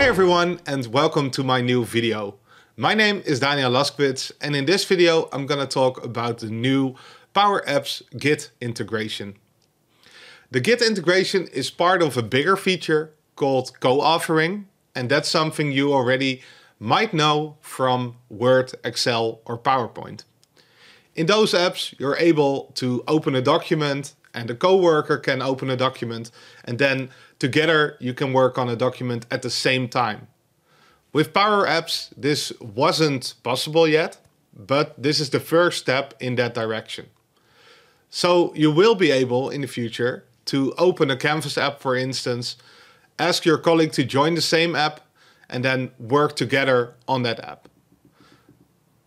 Hi everyone and welcome to my new video. My name is Daniel Laskewitz and in this video I'm gonna talk about the new Power Apps Git integration. The Git integration is part of a bigger feature called co-authoring and that's something you already might know from Word, Excel or PowerPoint. In those apps you're able to open a document and a coworker can open a document and then together you can work on a document at the same time. With Power Apps this wasn't possible yet, but this is the first step in that direction. So you will be able in the future to open a Canvas app for instance, ask your colleague to join the same app and then work together on that app.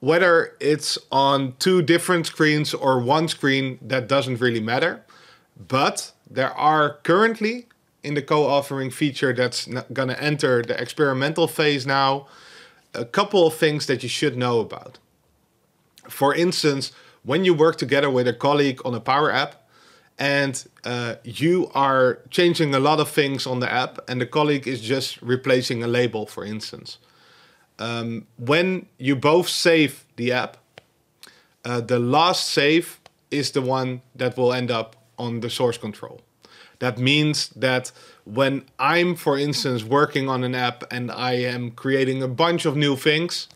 Whether it's on two different screens or one screen, that doesn't really matter. But there are currently in the co-authoring feature that's going to enter the experimental phase now, a couple of things that you should know about. For instance, when you work together with a colleague on a Power App and uh, you are changing a lot of things on the app and the colleague is just replacing a label, for instance. Um, when you both save the app, uh, the last save is the one that will end up on the source control. That means that when I'm, for instance, working on an app and I am creating a bunch of new things,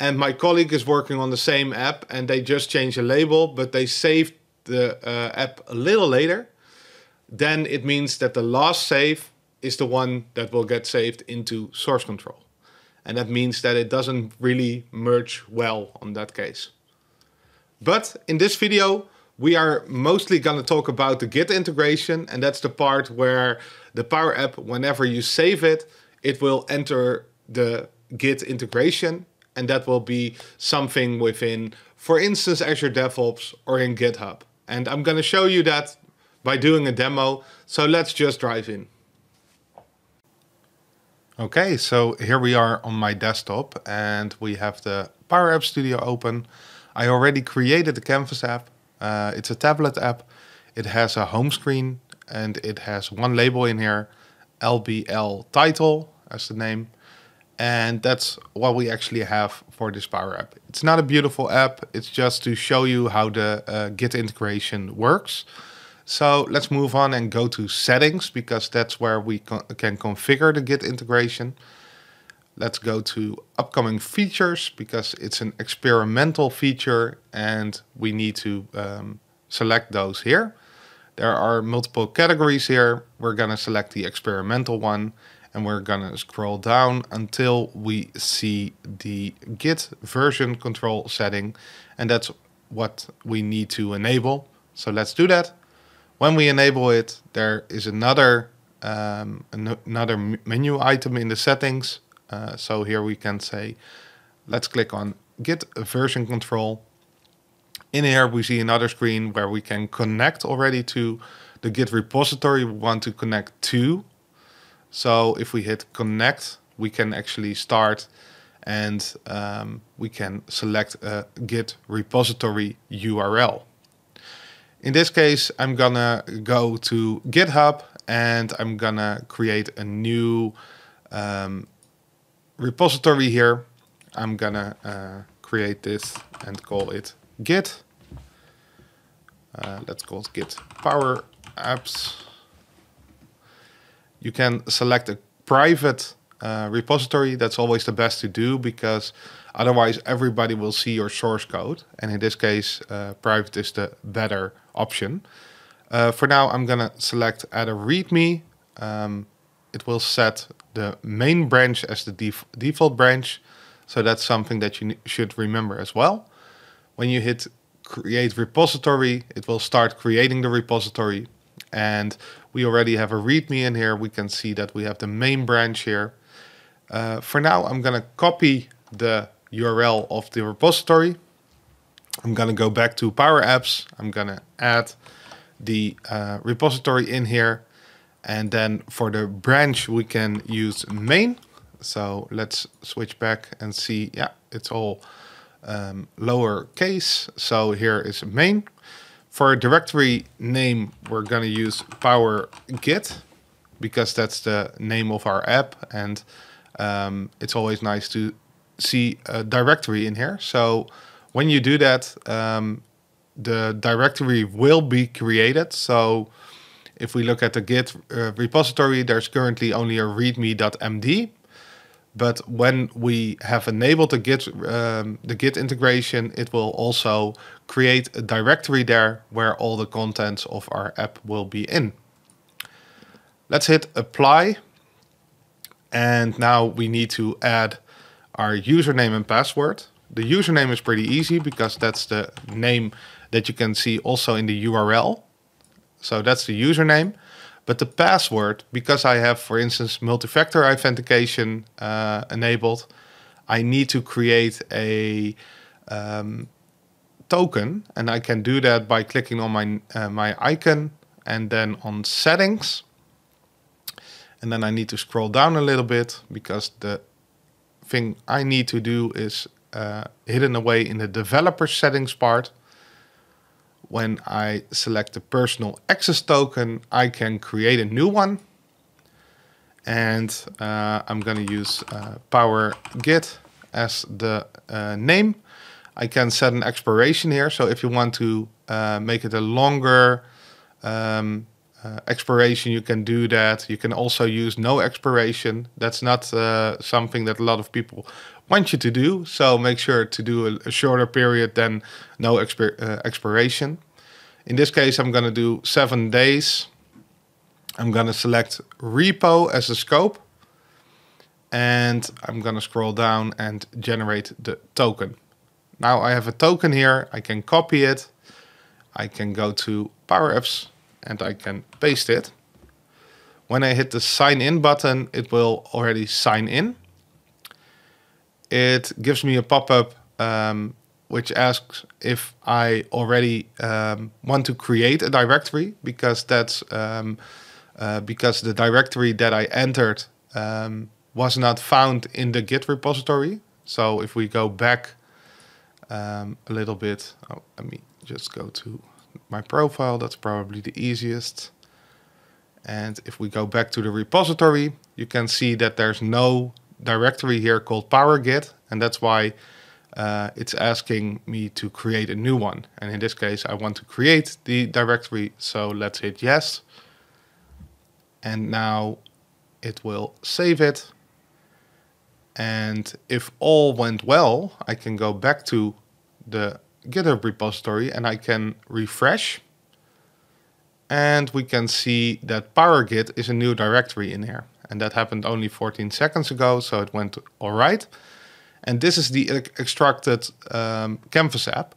and my colleague is working on the same app and they just change a label, but they saved the uh, app a little later, then it means that the last save is the one that will get saved into source control. And that means that it doesn't really merge well on that case. But in this video, we are mostly going to talk about the Git integration, and that's the part where the Power App, whenever you save it, it will enter the Git integration, and that will be something within, for instance, Azure DevOps or in GitHub. And I'm going to show you that by doing a demo, so let's just drive in. Okay, so here we are on my desktop and we have the Power App Studio open. I already created the Canvas app uh, it's a tablet app. It has a home screen and it has one label in here, LBL title as the name. And that's what we actually have for this Power App. It's not a beautiful app. It's just to show you how the uh, Git integration works. So let's move on and go to settings because that's where we can configure the Git integration. Let's go to upcoming features because it's an experimental feature and we need to um, select those here. There are multiple categories here. We're going to select the experimental one and we're going to scroll down until we see the Git version control setting and that's what we need to enable. So let's do that. When we enable it, there is another um, another menu item in the settings uh, so here we can say, let's click on Git version control. In here we see another screen where we can connect already to the Git repository we want to connect to. So if we hit connect, we can actually start and um, we can select a Git repository URL. In this case, I'm gonna go to GitHub and I'm gonna create a new um, repository here. I'm gonna uh, create this and call it Git. Uh, let's call it Git Power Apps. You can select a private uh, repository. That's always the best to do because otherwise everybody will see your source code. And in this case, uh, private is the better option. Uh, for now, I'm gonna select add a README. Um, it will set the main branch as the def default branch. So that's something that you should remember as well. When you hit create repository, it will start creating the repository. And we already have a README in here. We can see that we have the main branch here. Uh, for now, I'm going to copy the URL of the repository. I'm going to go back to Power Apps. I'm going to add the uh, repository in here. And then for the branch, we can use main. So let's switch back and see, yeah, it's all um, lower case. So here is main. For a directory name, we're gonna use power git because that's the name of our app. And um, it's always nice to see a directory in here. So when you do that, um, the directory will be created. So if we look at the Git uh, repository, there's currently only a readme.md. But when we have enabled the Git, um, the Git integration, it will also create a directory there where all the contents of our app will be in. Let's hit apply. And now we need to add our username and password. The username is pretty easy because that's the name that you can see also in the URL. So that's the username. But the password, because I have, for instance, multi-factor authentication uh, enabled, I need to create a um, token, and I can do that by clicking on my uh, my icon and then on settings. And then I need to scroll down a little bit because the thing I need to do is uh, hidden away in the developer settings part. When I select the personal access token, I can create a new one. And uh, I'm going to use uh, Power Git as the uh, name. I can set an expiration here. So if you want to uh, make it a longer um, uh, expiration, you can do that. You can also use no expiration. That's not uh, something that a lot of people want you to do. So make sure to do a, a shorter period than no expir uh, expiration. In this case, I'm going to do seven days. I'm going to select repo as a scope. And I'm going to scroll down and generate the token. Now I have a token here. I can copy it. I can go to Power Apps and I can paste it. When I hit the sign in button, it will already sign in. It gives me a pop-up um, which asks if I already um, want to create a directory because that's um, uh, because the directory that I entered um, was not found in the Git repository. So if we go back um, a little bit, oh, let me just go to my profile, that's probably the easiest. And if we go back to the repository, you can see that there's no directory here called PowerGit, and that's why uh, it's asking me to create a new one. And in this case, I want to create the directory, so let's hit yes. And now it will save it. And if all went well, I can go back to the GitHub repository and I can refresh. And we can see that PowerGit is a new directory in here. And that happened only 14 seconds ago, so it went all right. And this is the extracted um, Canvas app.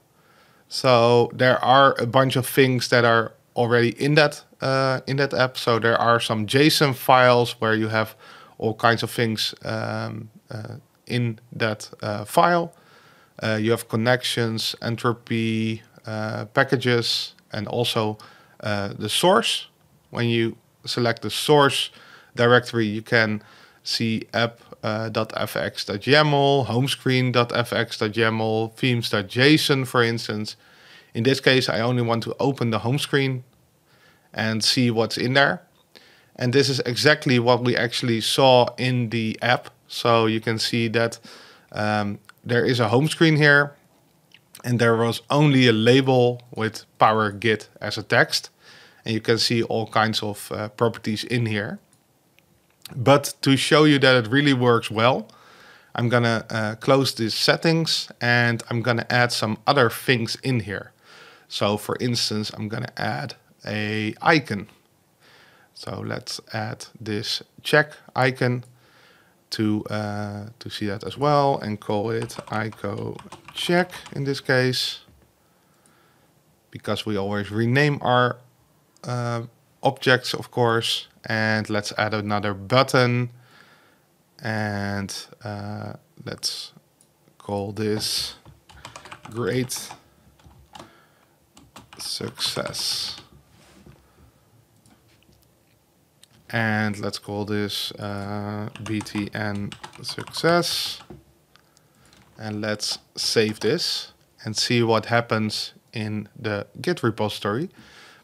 So there are a bunch of things that are already in that uh, in that app. So there are some JSON files where you have all kinds of things um, uh, in that uh, file. Uh, you have connections, entropy, uh, packages, and also uh, the source. When you select the source directory, you can see app.fx.yaml, homescreen.fx.yaml, themes.json, for instance. In this case, I only want to open the home screen and see what's in there. And this is exactly what we actually saw in the app. So you can see that um, there is a home screen here and there was only a label with power git as a text and you can see all kinds of uh, properties in here but to show you that it really works well I'm gonna uh, close these settings and I'm gonna add some other things in here. So for instance I'm gonna add a icon. So let's add this check icon to uh, to see that as well and call it ICO check in this case. Because we always rename our uh, objects of course and let's add another button. And uh, let's call this great success. And let's call this uh, btn success. And let's save this and see what happens in the git repository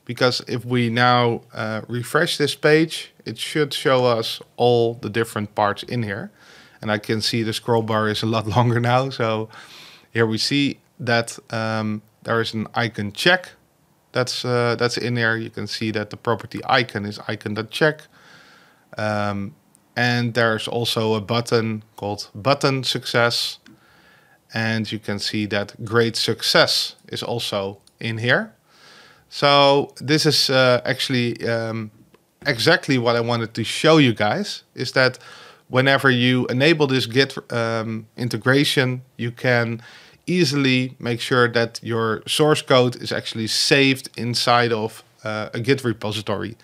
because if we now uh, refresh this page it should show us all the different parts in here And I can see the scroll bar is a lot longer now. So here we see that um, there is an icon check that's uh, that's in there. You can see that the property icon is icon.check. Um, and there's also a button called button success. And you can see that great success is also in here. So this is uh, actually um, exactly what I wanted to show you guys is that whenever you enable this Git um, integration, you can easily make sure that your source code is actually saved inside of uh, a Git repository.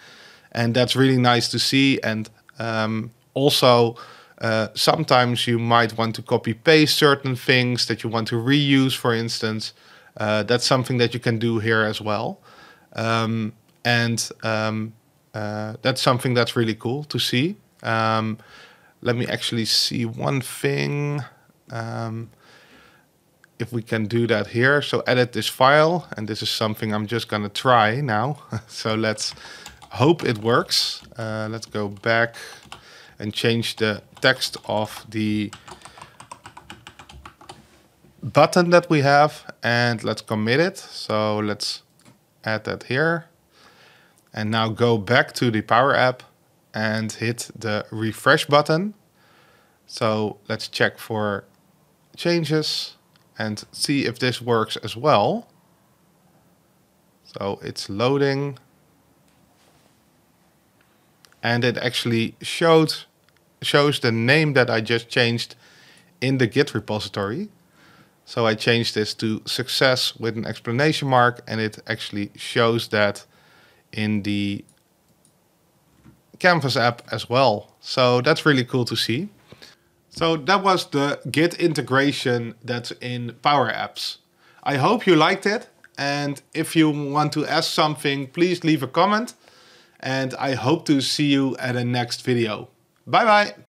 And that's really nice to see. And um, also, uh, sometimes you might want to copy paste certain things that you want to reuse, for instance. Uh, that's something that you can do here as well. Um, and um, uh, that's something that's really cool to see. Um, let me actually see one thing. Um, if we can do that here. So edit this file, and this is something I'm just gonna try now. so let's hope it works. Uh, let's go back and change the text of the button that we have and let's commit it. So let's add that here and now go back to the Power App and hit the refresh button. So let's check for changes and see if this works as well. So it's loading. And it actually showed shows the name that I just changed in the Git repository. So I changed this to success with an explanation mark and it actually shows that in the Canvas app as well. So that's really cool to see. So that was the Git integration that's in Power Apps. I hope you liked it. And if you want to ask something, please leave a comment. And I hope to see you at a next video. Bye bye.